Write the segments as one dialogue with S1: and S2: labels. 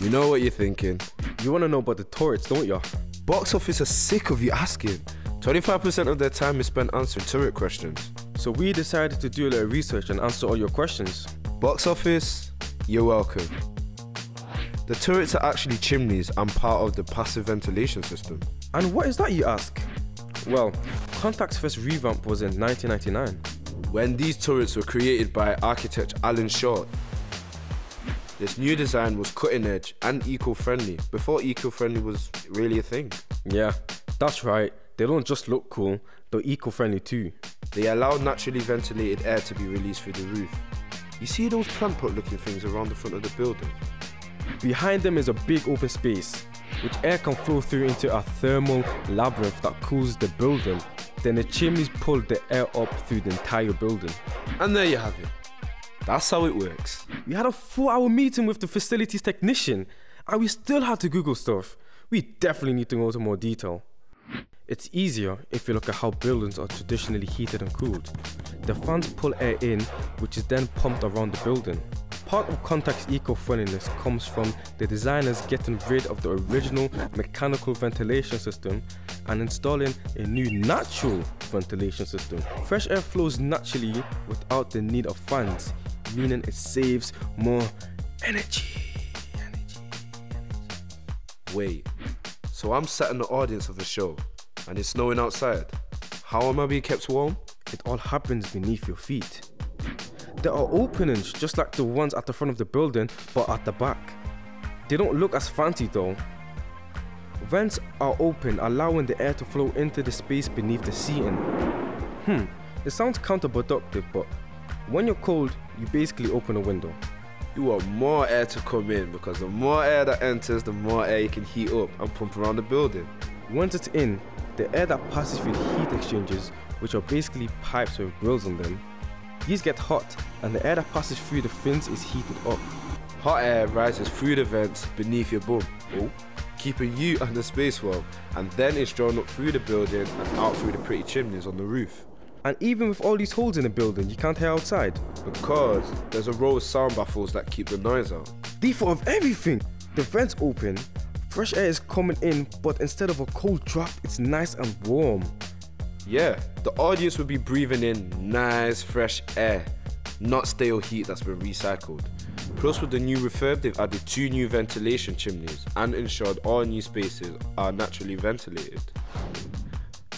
S1: You know what you're thinking.
S2: You wanna know about the turrets, don't you?
S1: Box office are sick of you asking. 25% of their time is spent answering turret questions.
S2: So we decided to do a little research and answer all your questions.
S1: Box office, you're welcome. The turrets are actually chimneys and part of the passive ventilation system.
S2: And what is that, you ask? Well, Contact's first revamp was in 1999.
S1: When these turrets were created by architect Alan Short, this new design was cutting edge and eco-friendly before eco-friendly was really a thing.
S2: Yeah, that's right. They don't just look cool, they're eco-friendly too.
S1: They allow naturally ventilated air to be released through the roof. You see those plant pot looking things around the front of the building?
S2: Behind them is a big open space, which air can flow through into a thermal labyrinth that cools the building. Then the chimneys pull the air up through the entire building.
S1: And there you have it. That's how it works.
S2: We had a four hour meeting with the facilities technician, and we still had to Google stuff. We definitely need to go into more detail. It's easier if you look at how buildings are traditionally heated and cooled. The fans pull air in, which is then pumped around the building. Part of Contact's eco-friendliness comes from the designers getting rid of the original mechanical ventilation system and installing a new natural ventilation system. Fresh air flows naturally without the need of fans, meaning it saves more energy. energy, energy.
S1: Wait, so I'm sat in the audience of the show and it's snowing outside. How am I being kept warm?
S2: It all happens beneath your feet. There are openings just like the ones at the front of the building, but at the back. They don't look as fancy though. Vents are open, allowing the air to flow into the space beneath the seating. Hmm, it sounds counterproductive, but when you're cold, you basically open a window.
S1: You want more air to come in because the more air that enters, the more air you can heat up and pump around the building.
S2: Once it's in, the air that passes through the heat exchangers, which are basically pipes with grills on them, these get hot and the air that passes through the fins is heated up.
S1: Hot air rises through the vents beneath your bum, oh, keeping you and the space warm, and then it's drawn up through the building and out through the pretty chimneys on the roof.
S2: And even with all these holes in the building, you can't hear outside.
S1: Because there's a row of sound baffles that keep the noise out.
S2: Default of everything! The vents open, fresh air is coming in, but instead of a cold draft, it's nice and warm.
S1: Yeah, the audience will be breathing in nice fresh air, not stale heat that's been recycled. Plus with the new refurb, they've added two new ventilation chimneys and ensured all new spaces are naturally ventilated.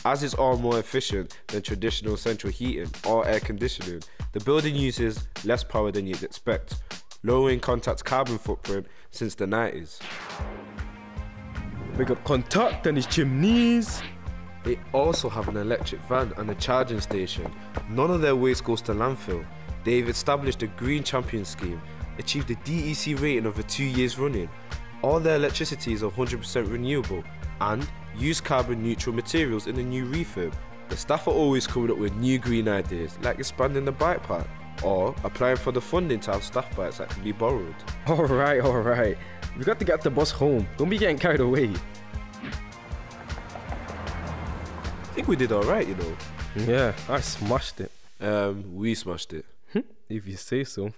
S1: As it's all more efficient than traditional central heating or air conditioning, the building uses less power than you'd expect, lowering Contact's carbon footprint since the 90s.
S2: Big up Contact and his chimneys.
S1: They also have an electric van and a charging station. None of their waste goes to landfill. They've established a Green Champion scheme, achieved a DEC rating over two years running. All their electricity is 100% renewable and use carbon neutral materials in the new refurb. The staff are always coming up with new green ideas, like expanding the bike park or applying for the funding to have staff bikes that can be borrowed.
S2: Alright, alright. we've got to get the bus home. Don't be getting carried away.
S1: I think we did alright, you know.
S2: Yeah, I smashed it.
S1: Um, we smashed it.
S2: If you say so.